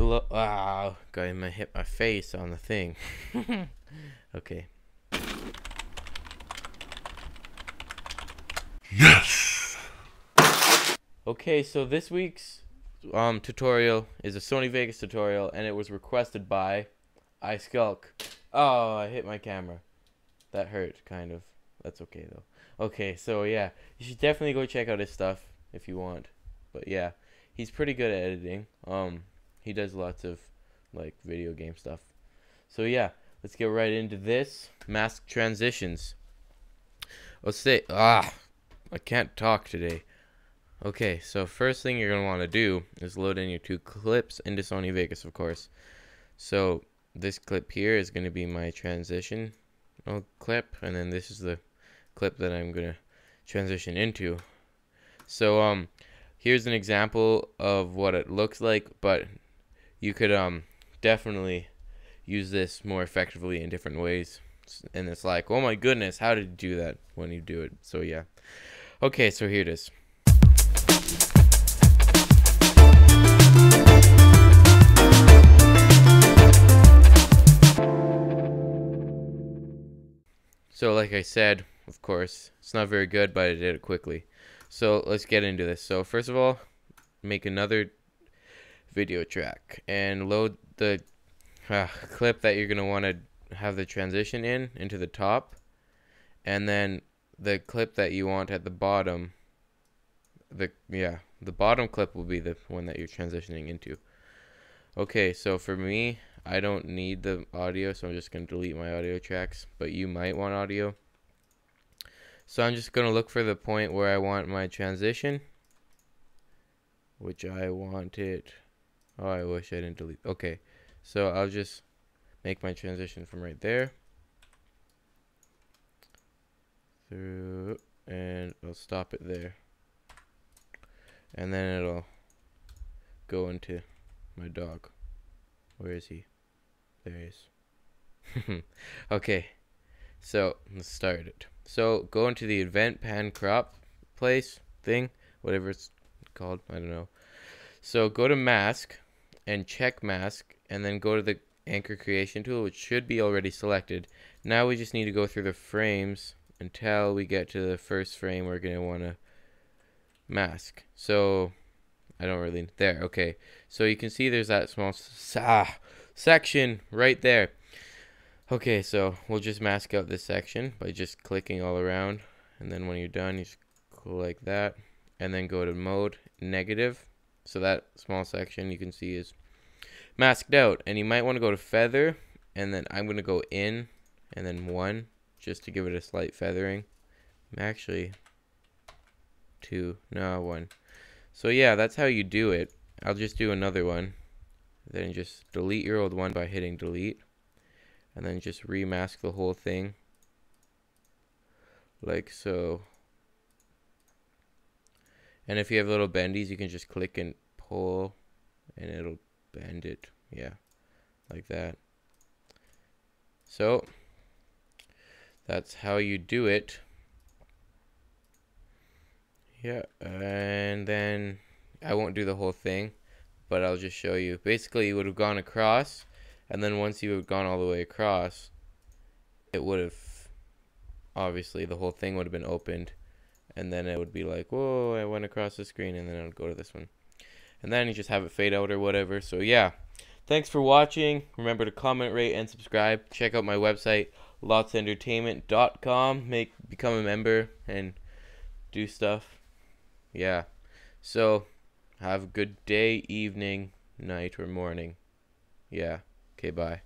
Lo- ah, gonna hit my face on the thing. okay. Yes! Okay, so this week's um tutorial is a Sony Vegas tutorial, and it was requested by iSkulk. Oh, I hit my camera. That hurt, kind of. That's okay though. Okay, so yeah, you should definitely go check out his stuff if you want. But yeah, he's pretty good at editing. Um, he does lots of like video game stuff. So yeah, let's get right into this mask transitions. Let's say ah, I can't talk today. Okay, so first thing you're gonna want to do is load in your two clips into Sony Vegas, of course. So this clip here is gonna be my transition clip, and then this is the clip that I'm gonna transition into. So um, here's an example of what it looks like, but you could um definitely use this more effectively in different ways. And it's like, oh my goodness, how did you do that when you do it? So yeah. Okay, so here it is. So like I said, of course, it's not very good, but I did it quickly. So let's get into this. So first of all, make another video track and load the uh, clip that you're going to want to have the transition in into the top. And then the clip that you want at the bottom the yeah the bottom clip will be the one that you're transitioning into. Okay so for me I don't need the audio so I'm just going to delete my audio tracks but you might want audio. So I'm just going to look for the point where I want my transition which I want it Oh, I wish I didn't delete. Okay, so I'll just make my transition from right there through, and I'll stop it there, and then it'll go into my dog. Where is he? There he is. okay, so let's start it. So go into the event pan crop place thing, whatever it's called. I don't know. So go to mask and check mask and then go to the anchor creation tool which should be already selected. Now we just need to go through the frames until we get to the first frame we're going to want to mask. So I don't really there okay. So you can see there's that small ah, section right there. Okay so we'll just mask out this section by just clicking all around and then when you're done you just click like that and then go to mode negative. So that small section you can see is masked out. And you might want to go to feather. And then I'm going to go in and then one just to give it a slight feathering. Actually, two. No, one. So yeah, that's how you do it. I'll just do another one. Then just delete your old one by hitting delete. And then just remask the whole thing. Like so. And if you have little bendies, you can just click and pull and it'll bend it. Yeah like that. So that's how you do it. Yeah and then I won't do the whole thing but I'll just show you. Basically you would have gone across and then once you have gone all the way across it would have obviously the whole thing would have been opened and then it would be like whoa I went across the screen and then I would go to this one and then you just have it fade out or whatever. So yeah, thanks for watching. Remember to comment, rate, and subscribe. Check out my website, lotsaentertainment.com. Make become a member and do stuff. Yeah. So have a good day, evening, night, or morning. Yeah. Okay, bye.